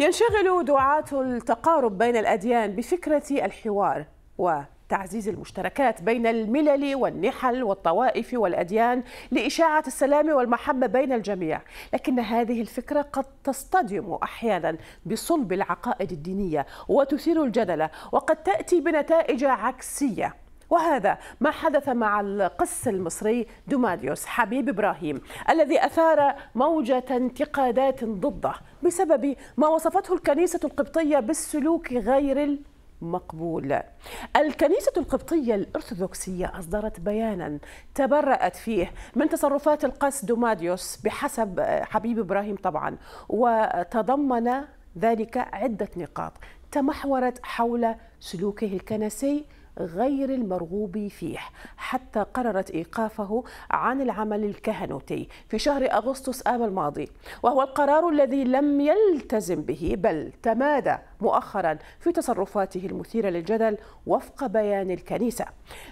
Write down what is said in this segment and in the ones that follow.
ينشغل دعاة التقارب بين الأديان بفكرة الحوار وتعزيز المشتركات بين الملل والنحل والطوائف والأديان لإشاعة السلام والمحبة بين الجميع. لكن هذه الفكرة قد تصطدم أحيانا بصلب العقائد الدينية وتثير الجدل وقد تأتي بنتائج عكسية. وهذا ما حدث مع القس المصري دوماديوس حبيب إبراهيم الذي أثار موجة انتقادات ضده بسبب ما وصفته الكنيسة القبطية بالسلوك غير مقبول الكنيسة القبطية الأرثوذكسية أصدرت بيانا تبرأت فيه من تصرفات القس دوماديوس بحسب حبيب إبراهيم طبعا وتضمن ذلك عدة نقاط تمحورت حول سلوكه الكنسي غير المرغوب فيه حتى قررت إيقافه عن العمل الكهنوتي في شهر أغسطس اب الماضي وهو القرار الذي لم يلتزم به بل تمادى مؤخرا في تصرفاته المثيرة للجدل وفق بيان الكنيسة.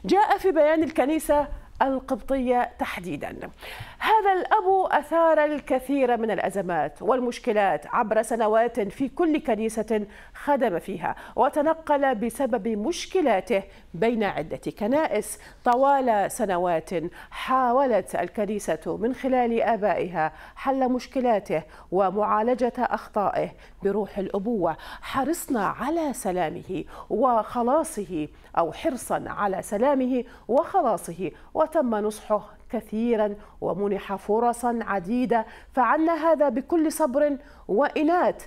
جاء في بيان الكنيسة القبطية تحديدا. هذا الأب أثار الكثير من الأزمات والمشكلات عبر سنوات في كل كنيسة خدم فيها وتنقل بسبب مشكلاته بين عدة كنائس. طوال سنوات حاولت الكنيسة من خلال آبائها حل مشكلاته ومعالجة أخطائه بروح الأبوة. حرصنا على سلامه وخلاصه أو حرصا على سلامه وخلاصه وتم نصحه كثيرا ومنح فرصا عديدة فعلنا هذا بكل صبر وإنات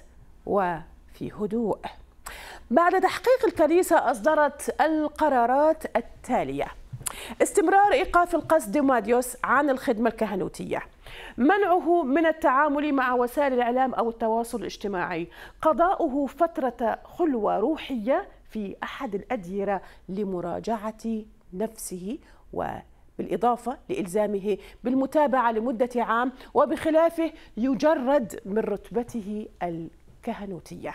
وفي هدوء. بعد تحقيق الكنيسة أصدرت القرارات التالية استمرار إيقاف القس ديماديوس عن الخدمة الكهنوتية منعه من التعامل مع وسائل الإعلام أو التواصل الاجتماعي قضاؤه فترة خلوة روحية في أحد الأديرة لمراجعة نفسه و بالإضافة لإلزامه بالمتابعة لمدة عام وبخلافه يجرد من رتبته الكهنوتية.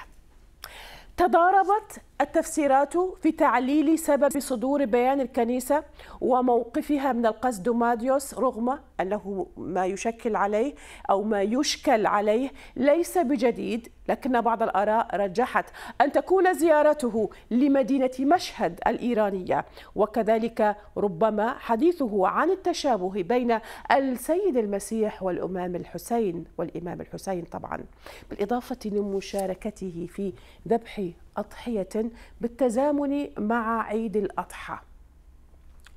تضاربت التفسيرات في تعليل سبب صدور بيان الكنيسة وموقفها من القس دوماديوس رغم أنه ما يشكل عليه أو ما يشكل عليه ليس بجديد لكن بعض الآراء رجحت أن تكون زيارته لمدينة مشهد الإيرانية. وكذلك ربما حديثه عن التشابه بين السيد المسيح والإمام الحسين والإمام الحسين طبعا بالإضافة لمشاركته في ذبح أضحية بالتزامن مع عيد الأضحى.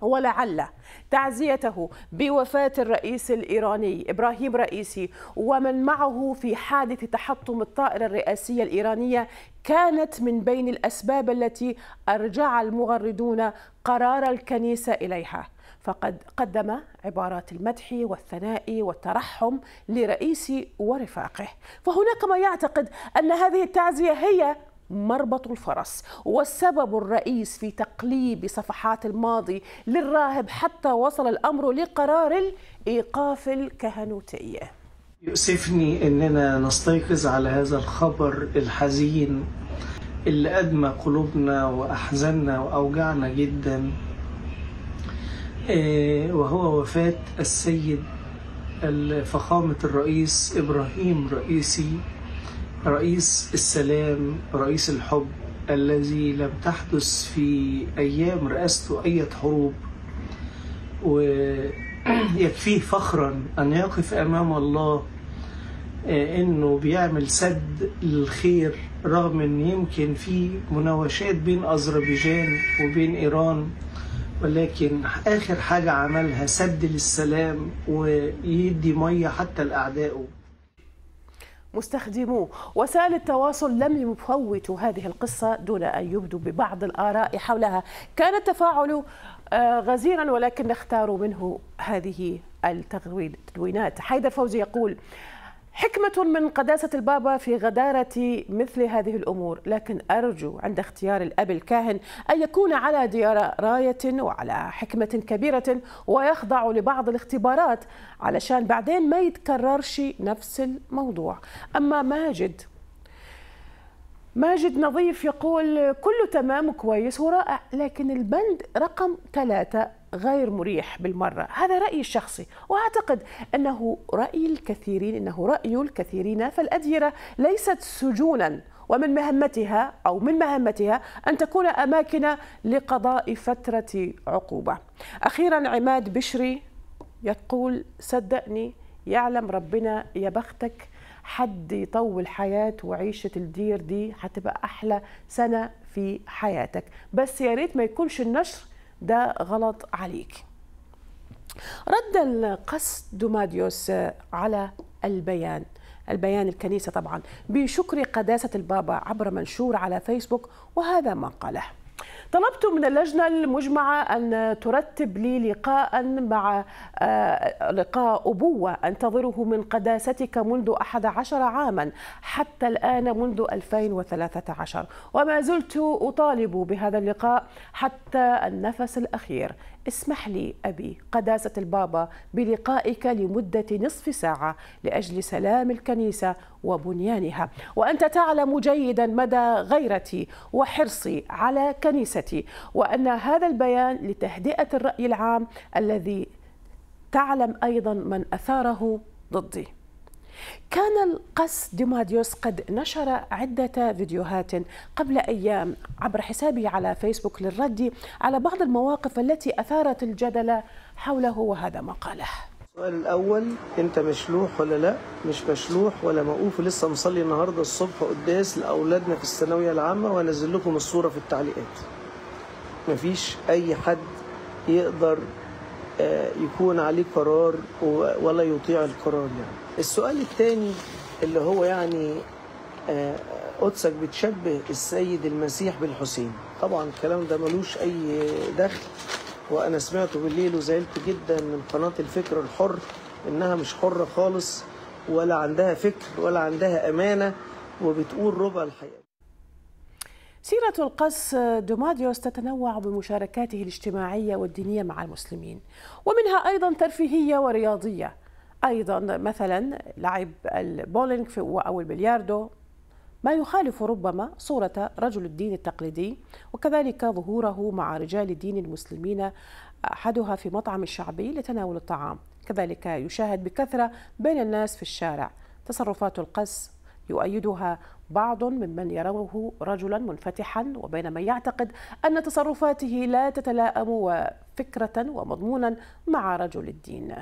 ولعل تعزيته بوفاة الرئيس الإيراني إبراهيم رئيسي ومن معه في حادث تحطم الطائرة الرئاسية الإيرانية كانت من بين الأسباب التي أرجع المغردون قرار الكنيسة إليها. فقد قدم عبارات المدح والثناء والترحم لرئيسي ورفاقه. فهناك من يعتقد أن هذه التعزية هي مربط الفرس والسبب الرئيس في تقليب صفحات الماضي للراهب حتى وصل الأمر لقرار الإيقاف الكهنوتي. يؤسفني أننا نستيقظ على هذا الخبر الحزين اللي أدمى قلوبنا وأحزننا وأوجعنا جدا وهو وفاة السيد فخامة الرئيس إبراهيم رئيسي رئيس السلام رئيس الحب الذي لم تحدث في أيام رئاسته أي حروب ويكفيه فخرا أن يقف أمام الله أنه بيعمل سد للخير رغم أن يمكن في مناوشات بين أذربيجان وبين إيران ولكن آخر حاجة عملها سد للسلام ويدي مية حتى لأعدائه. مستخدمو وسائل التواصل لم يفوتوا هذه القصة دون أن يبدوا ببعض الآراء حولها. كان التفاعل غزيرا ولكن اختاروا منه هذه التدوينات. حيدر فوزي يقول حكمة من قداسة البابا في غدارة مثل هذه الأمور لكن أرجو عند اختيار الأب الكاهن أن يكون على ديار راية وعلى حكمة كبيرة ويخضع لبعض الاختبارات علشان بعدين ما يتكررش نفس الموضوع. أما ماجد ماجد نظيف يقول كله تمام كويس ورائع لكن البند رقم ثلاثة غير مريح بالمرة. هذا رأيي الشخصي. وأعتقد أنه رأي الكثيرين أنه رأي الكثيرين فالأديرة ليست سجونا. ومن مهمتها أو من مهمتها أن تكون أماكن لقضاء فترة عقوبة. أخيرا عماد بشري يقول صدقني يعلم ربنا يا بختك حد يطول حياة وعيشة الدير دي هتبقى أحلى سنة في حياتك. بس يا ريت ما يكونش النشر ده غلط عليك. رد القس دوماديوس على البيان البيان الكنيسة طبعا. بشكر قداسة البابا عبر منشور على فيسبوك وهذا ما قاله. طلبت من اللجنة المجمعة أن ترتب لي لقاء مع لقاء أبوة أنتظره من قداستك منذ 11 عاما حتى الآن منذ 2013 وما زلت أطالب بهذا اللقاء حتى النفس الأخير. اسمح لي أبي قداسة البابا بلقائك لمدة نصف ساعة لأجل سلام الكنيسة وبنيانها. وأنت تعلم جيدا مدى غيرتي وحرصي على وأن هذا البيان لتهدئة الرأي العام الذي تعلم أيضا من أثاره ضدي كان القس ديماديوس قد نشر عدة فيديوهات قبل أيام عبر حسابه على فيسبوك للرد على بعض المواقف التي أثارت الجدل حوله وهذا ما قاله السؤال الأول أنت مشلوح ولا لا؟ مش مشلوح ولا موقوف لسه مصلي النهارده الصبح قداس لأولادنا في الثانوية العامة وأنزل لكم الصورة في التعليقات. مفيش أي حد يقدر يكون عليه قرار ولا يطيع القرار يعني. السؤال الثاني اللي هو يعني قدسك بتشبه السيد المسيح بالحسين طبعا الكلام ده ملوش أي دخل وأنا سمعته بالليل وزعلت جدا من قناة الفكر الحر إنها مش حرة خالص ولا عندها فكر ولا عندها أمانة وبتقول ربع الحقيقة سيرة القس دوماديوس تتنوع بمشاركاته الاجتماعية والدينية مع المسلمين ومنها أيضا ترفيهية ورياضية. أيضا مثلا لعب البولينج أو البلياردو. ما يخالف ربما صورة رجل الدين التقليدي وكذلك ظهوره مع رجال الدين المسلمين أحدها في مطعم شعبي لتناول الطعام. كذلك يشاهد بكثرة بين الناس في الشارع. تصرفات القس يؤيدها بعض ممن يروه رجلا منفتحا وبين من يعتقد أن تصرفاته لا تتلائم فكرة ومضمونا مع رجل الدين.